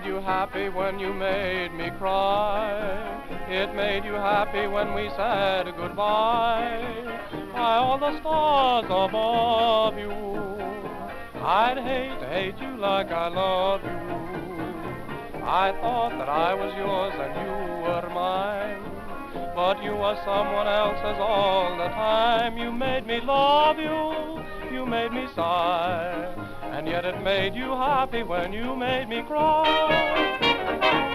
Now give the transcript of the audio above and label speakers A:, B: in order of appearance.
A: happy when you made me cry. It made you happy when we said goodbye. By all the stars above you, I'd hate hate you like I love you. I thought that I was yours and you were mine. But you were someone else's all the time. You made me love you, you made me sigh that it made you happy when you made me cry.